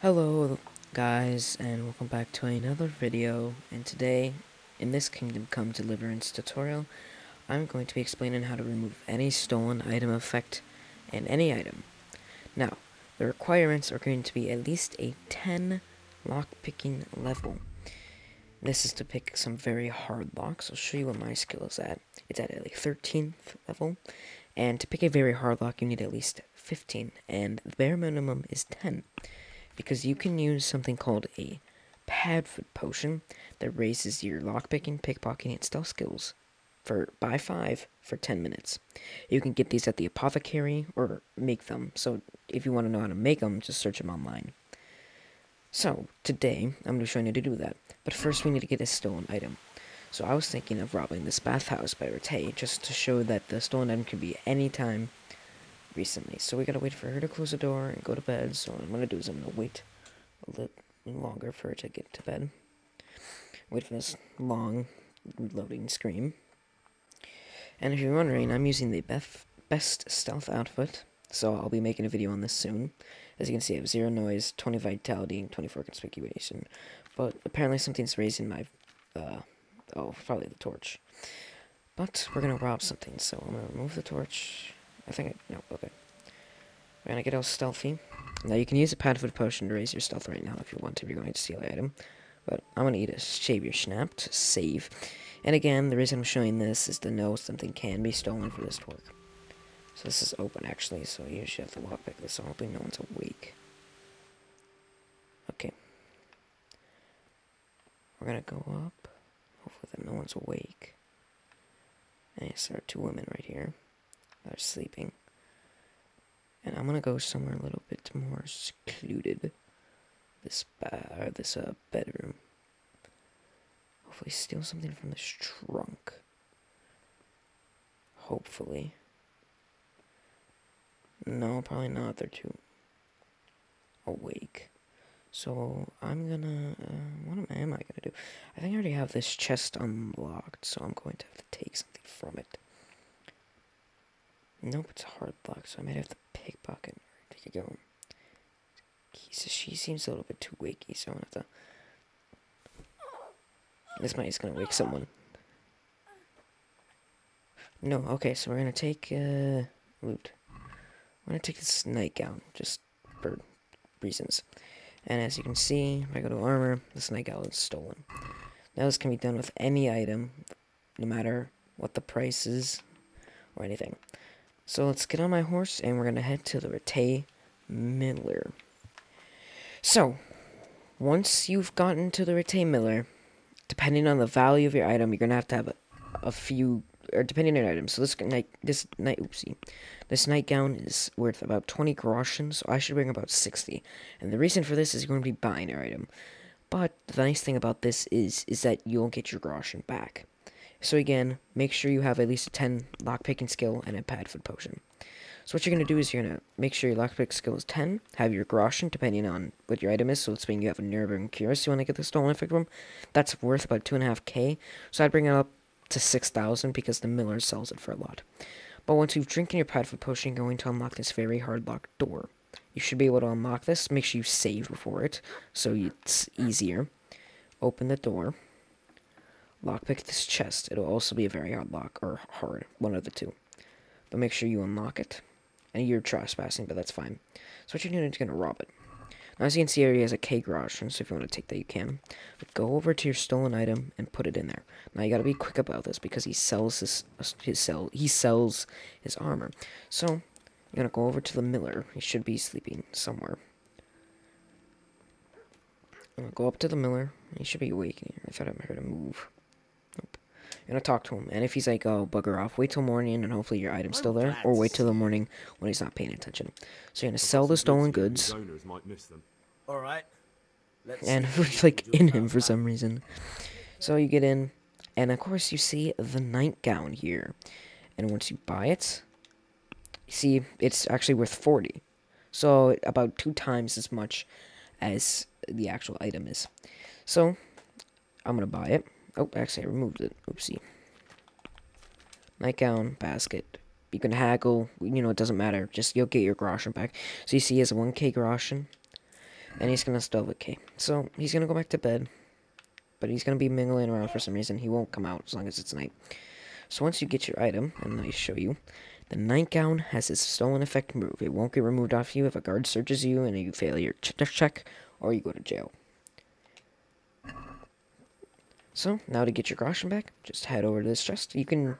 Hello guys and welcome back to another video and today in this Kingdom Come Deliverance tutorial I'm going to be explaining how to remove any stolen item effect and any item. Now the requirements are going to be at least a 10 lock picking level. This is to pick some very hard locks. I'll show you what my skill is at. It's at a 13th level and to pick a very hard lock you need at least 15 and the bare minimum is 10 because you can use something called a Padfoot potion that raises your lockpicking, pickpocketing, and stealth skills for by five for 10 minutes. You can get these at the apothecary or make them. So if you want to know how to make them, just search them online. So today I'm going to show you how to do that. But first we need to get a stolen item. So I was thinking of robbing this bathhouse by Rattay just to show that the stolen item can be any time recently. So we gotta wait for her to close the door and go to bed. So what I'm gonna do is I'm gonna wait a little longer for her to get to bed. Wait for this long loading screen. And if you're wondering, I'm using the best, best stealth outfit. So I'll be making a video on this soon. As you can see, I have zero noise, 20 vitality, and 24 conspicuation. But apparently something's raising my, uh, oh, probably the torch. But we're gonna rob something, so I'm gonna remove the torch. I think I, no, okay. We're gonna get all stealthy. Now you can use a Padfoot potion to raise your stealth right now if you want to, if you're going to steal an item. But I'm gonna eat a Savior Schnapps to save. And again, the reason I'm showing this is to know something can be stolen for this to work. So this is open actually, so you should have to lockpick this, so hopefully no one's awake. Okay. We're gonna go up. Hopefully that no one's awake. And there are two women right here are sleeping. And I'm gonna go somewhere a little bit more secluded. This uh, this uh, bedroom. Hopefully, steal something from this trunk. Hopefully. No, probably not. They're too awake. So I'm gonna. Uh, what am I gonna do? I think I already have this chest unlocked, so I'm going to have to take something from it. Nope, it's a hard luck, so I might have to pickpocket her. There you go. she seems a little bit too wakey, so I'm gonna have to. This might is gonna wake someone. No, okay, so we're gonna take uh loot. We're gonna take this nightgown, just for reasons. And as you can see, if I go to armor, this nightgown is stolen. Now this can be done with any item, no matter what the price is or anything. So let's get on my horse and we're going to head to the Rattay Miller. So, once you've gotten to the Rattay Miller, depending on the value of your item, you're going to have to have a, a few, or depending on your item. So this night, this night, oopsie, this nightgown is worth about 20 groschen, so I should bring about 60. And the reason for this is you're going to be buying your item. But the nice thing about this is, is that you'll get your groschen back. So again, make sure you have at least a 10 lockpicking skill and a Padfoot potion. So what you're going to do is you're going to make sure your lockpick skill is 10, have your groschen, depending on what your item is. So let's say you have a and Curious, you want to get the stolen effect from. That's worth about 2.5k. So I'd bring it up to 6,000 because the Miller sells it for a lot. But once you've drinking your Padfoot potion, you're going to unlock this very hard locked door. You should be able to unlock this. Make sure you save before it, so it's easier. Open the door lockpick this chest. It'll also be a very hard lock, or hard, one of the two. But make sure you unlock it. And you're trespassing, but that's fine. So what you're doing is going to rob it. Now, as you can see, here he has a K garage, so if you want to take that, you can. But go over to your stolen item and put it in there. Now, you got to be quick about this because he sells his his sell he sells his armor. So you're gonna go over to the miller. He should be sleeping somewhere. I'm gonna go up to the miller. He should be awake. I thought I heard him move. You're gonna talk to him, and if he's like, "Oh, bugger off," wait till morning, and hopefully your item's still there, or wait till the morning when he's not paying attention. So you're gonna sell the stolen goods. All right. And like in him for some reason. So you get in, and of course you see the nightgown here, and once you buy it, you see it's actually worth forty, so about two times as much as the actual item is. So I'm gonna buy it. Oh, actually, I removed it. Oopsie. Nightgown, basket. You can haggle. You know, it doesn't matter. Just, you'll get your groschen back. So you see he has a 1k groschen. and he's gonna still have a K. So he's gonna go back to bed, but he's gonna be mingling around for some reason. He won't come out as long as it's night. So once you get your item, and I show you, the nightgown has its stolen effect move. It won't get removed off you if a guard searches you and you fail your ch check or you go to jail. So now to get your groschen back, just head over to this chest. You can,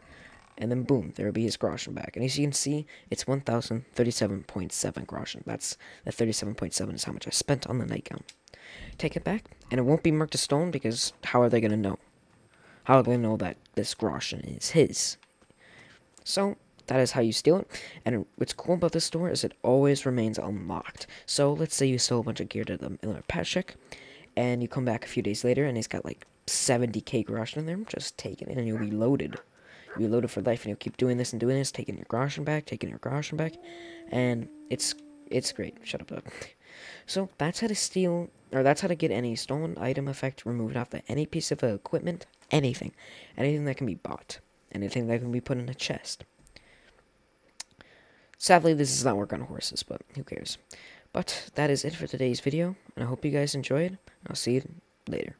and then boom, there will be his groschen back. And as you can see, it's 1,037.7 groschen. That's that 37.7 is how much I spent on the nightgown. Take it back, and it won't be marked as stolen because how are they gonna know? How are they gonna know that this groschen is his? So that is how you steal it. And what's cool about this store is it always remains unlocked. So let's say you stole a bunch of gear to the Miller Patrick, and you come back a few days later and he's got like 70k groschen in there, just take it and you'll be loaded. You'll be loaded for life and you'll keep doing this and doing this, taking your groschen back, taking your groschen back, and it's it's great. Shut up, though. So that's how to steal, or that's how to get any stolen item effect removed off the any piece of equipment, anything, anything that can be bought, anything that can be put in a chest. Sadly, this does not work on horses, but who cares. But that is it for today's video, and I hope you guys enjoyed. I'll see you later.